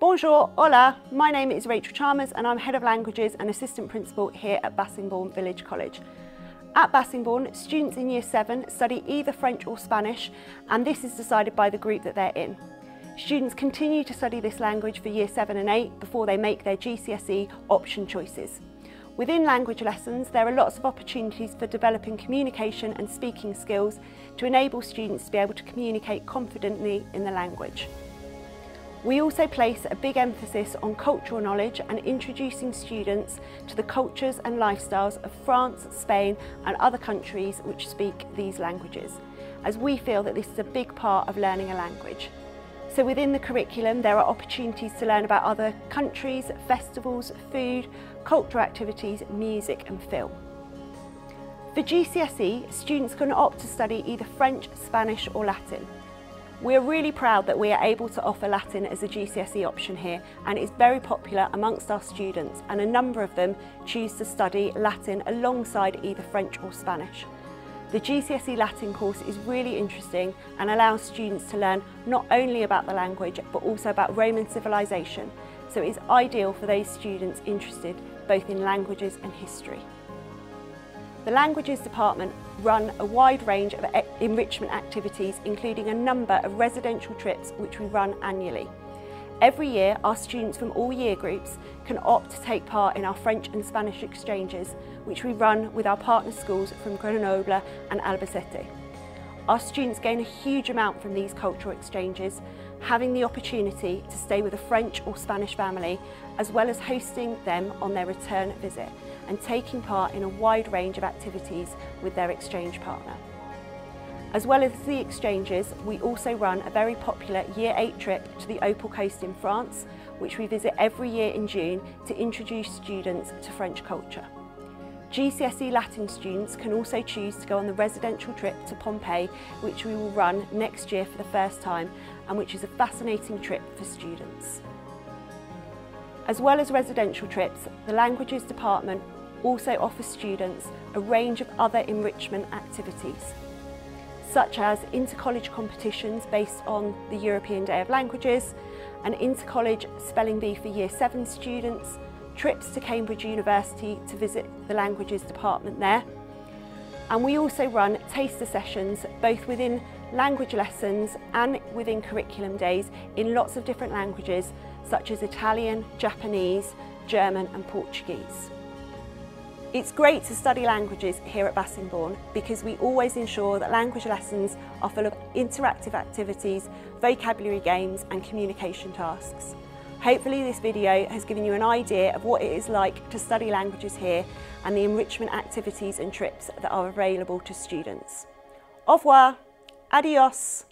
Bonjour, hola, my name is Rachel Chalmers and I'm Head of Languages and Assistant Principal here at Bassingbourn Village College. At Bassingbourn, students in Year 7 study either French or Spanish and this is decided by the group that they're in. Students continue to study this language for Year 7 and 8 before they make their GCSE option choices. Within language lessons, there are lots of opportunities for developing communication and speaking skills to enable students to be able to communicate confidently in the language. We also place a big emphasis on cultural knowledge and introducing students to the cultures and lifestyles of France, Spain and other countries which speak these languages, as we feel that this is a big part of learning a language. So within the curriculum, there are opportunities to learn about other countries, festivals, food, cultural activities, music and film. For GCSE, students can opt to study either French, Spanish or Latin. We're really proud that we are able to offer Latin as a GCSE option here and it's very popular amongst our students and a number of them choose to study Latin alongside either French or Spanish. The GCSE Latin course is really interesting and allows students to learn not only about the language but also about Roman civilization, so it is ideal for those students interested both in languages and history. The Languages Department run a wide range of enrichment activities including a number of residential trips which we run annually. Every year, our students from all year groups can opt to take part in our French and Spanish exchanges, which we run with our partner schools from Grenoble and Albacete. Our students gain a huge amount from these cultural exchanges, having the opportunity to stay with a French or Spanish family, as well as hosting them on their return visit and taking part in a wide range of activities with their exchange partner. As well as the exchanges, we also run a very popular Year 8 trip to the Opal Coast in France, which we visit every year in June to introduce students to French culture. GCSE Latin students can also choose to go on the residential trip to Pompeii, which we will run next year for the first time and which is a fascinating trip for students. As well as residential trips, the Languages Department also offers students a range of other enrichment activities such as inter-college competitions based on the European Day of Languages, an inter-college spelling bee for Year 7 students, trips to Cambridge University to visit the languages department there. And we also run taster sessions both within language lessons and within curriculum days in lots of different languages such as Italian, Japanese, German and Portuguese. It's great to study languages here at Bassingbourn because we always ensure that language lessons are full of interactive activities, vocabulary games and communication tasks. Hopefully this video has given you an idea of what it is like to study languages here and the enrichment activities and trips that are available to students. Au revoir, adios.